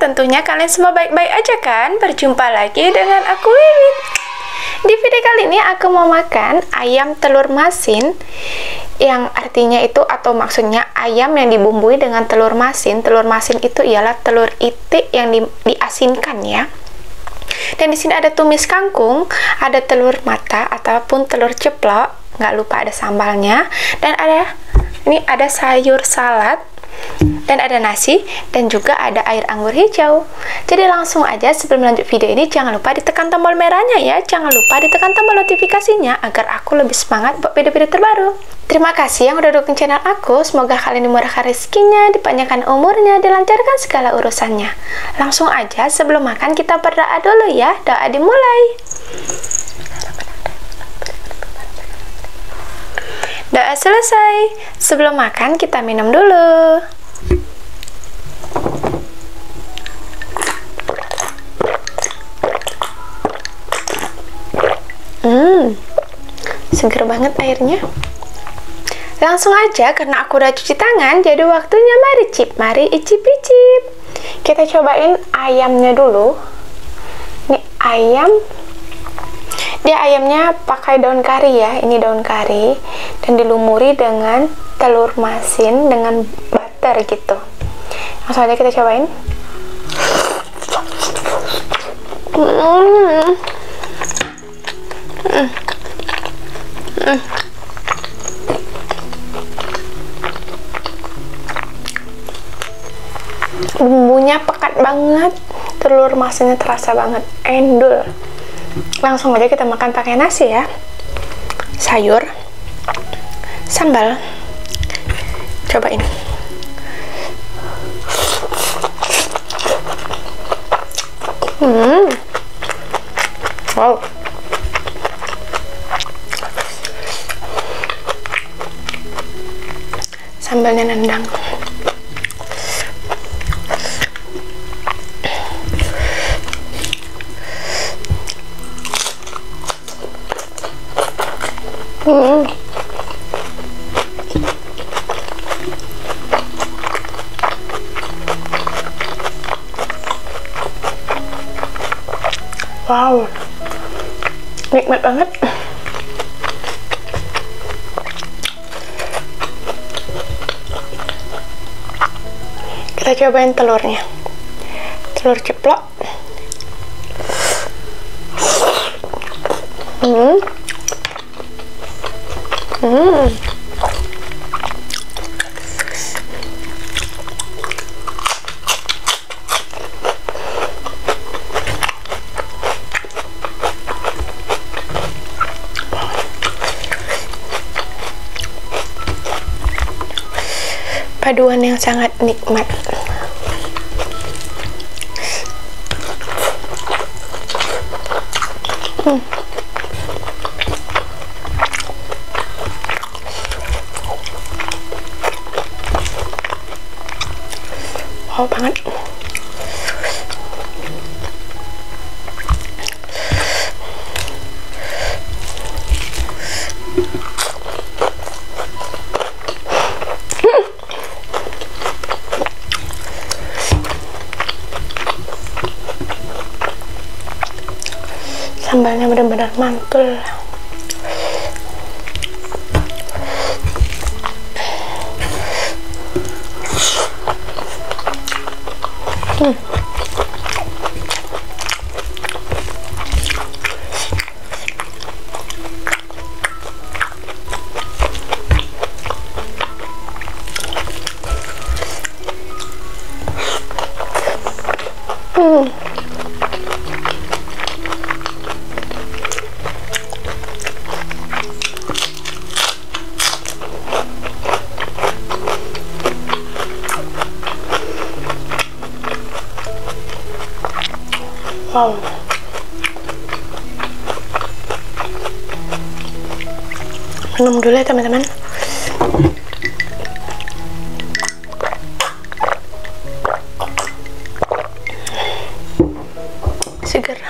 tentunya kalian semua baik-baik aja kan? Berjumpa lagi dengan aku Wiwit. Di video kali ini aku mau makan ayam telur masin yang artinya itu atau maksudnya ayam yang dibumbui dengan telur masin. Telur masin itu ialah telur itik yang di, diasinkan ya. Dan di sini ada tumis kangkung, ada telur mata ataupun telur ceplok, nggak lupa ada sambalnya dan ada ini ada sayur salad dan ada nasi dan juga ada air anggur hijau. Jadi langsung aja sebelum lanjut video ini jangan lupa ditekan tombol merahnya ya. Jangan lupa ditekan tombol notifikasinya agar aku lebih semangat buat video-video terbaru. Terima kasih yang udah dukung channel aku. Semoga kalian dimurahkan rezekinya dipanjangkan umurnya dilancarkan segala urusannya. Langsung aja sebelum makan kita berdoa dulu ya. Doa dimulai Doa selesai. Sebelum makan kita minum dulu. Hmm, seger banget airnya. Langsung aja karena aku udah cuci tangan, jadi waktunya mari cip, mari icip-icip. Kita cobain ayamnya dulu. Ini ayam dia ayamnya pakai daun kari ya ini daun kari dan dilumuri dengan telur masin dengan butter gitu langsung aja kita cobain mm. Mm. Mm. bumbunya pekat banget telur masinnya terasa banget endul langsung aja kita makan pakai nasi ya. Sayur sambal. Cobain hmm. Wow Wow, nikmat banget. Kita cobain telurnya. Telur ceplok. Hmm. Hmm. Paduan yang sangat nikmat. Hmm. wow banget sambalnya benar-benar mantul Wow. Minum dulu ya teman-teman. Seger.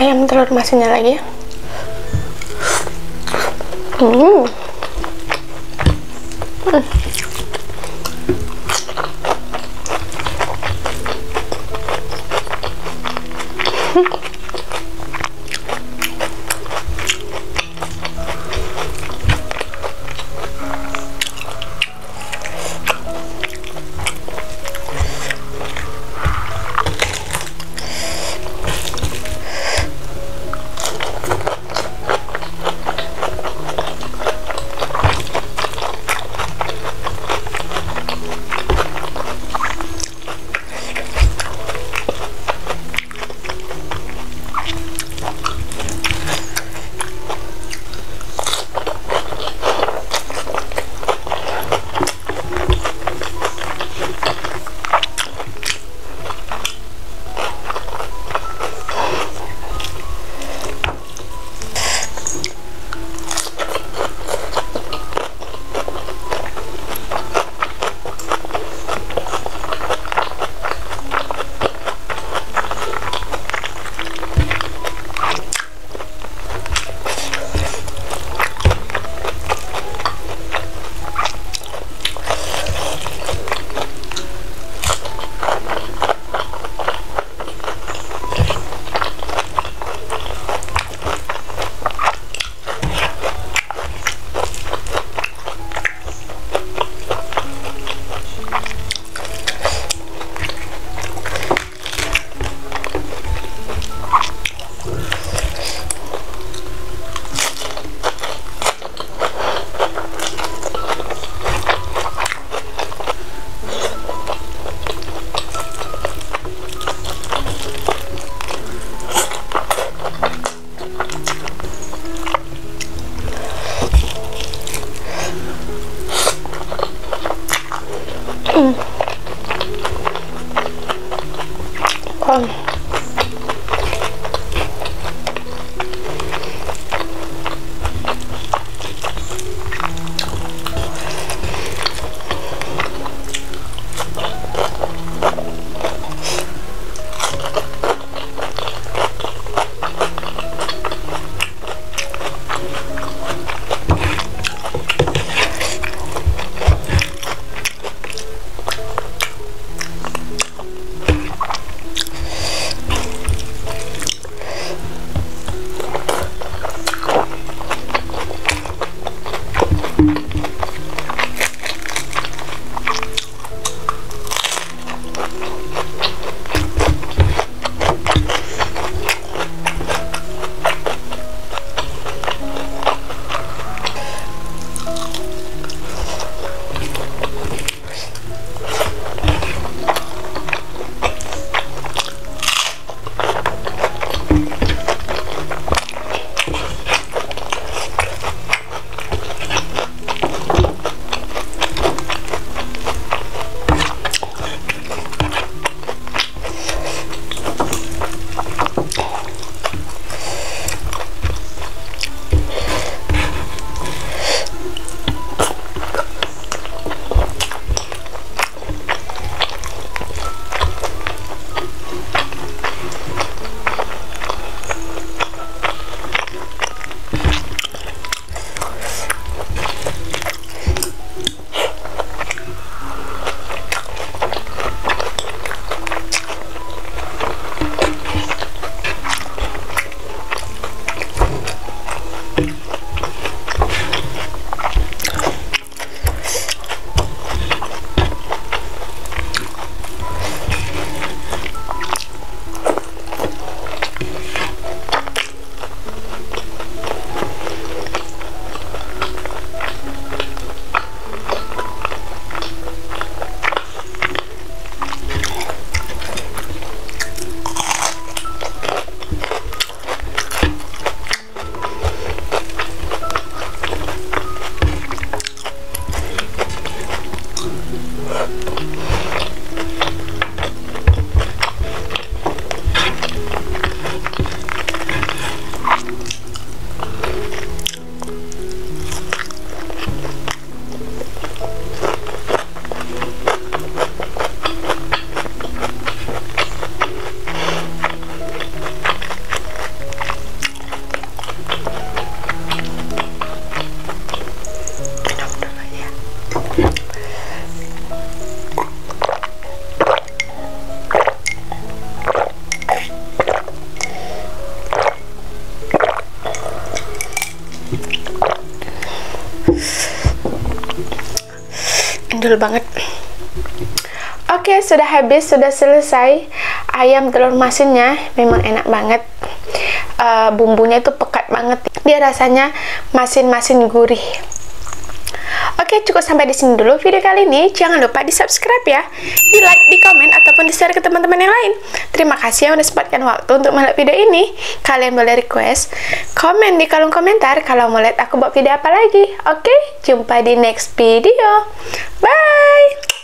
Ayam telur masinnya lagi ya. Hmm. Mm-mm. Jadul banget Oke, sudah habis, sudah selesai ayam telur masinnya. Memang enak banget. Uh, bumbunya itu pekat banget. Dia rasanya masin-masin gurih. Oke, cukup sampai di sini dulu video kali ini. Jangan lupa di subscribe ya, di like, di komen, ataupun di share ke teman-teman yang lain. Terima kasih yang udah sempatkan waktu untuk melihat video ini. Kalian boleh request, komen di kolom komentar kalau mau lihat aku buat video apa lagi. Oke, jumpa di next video. Bye!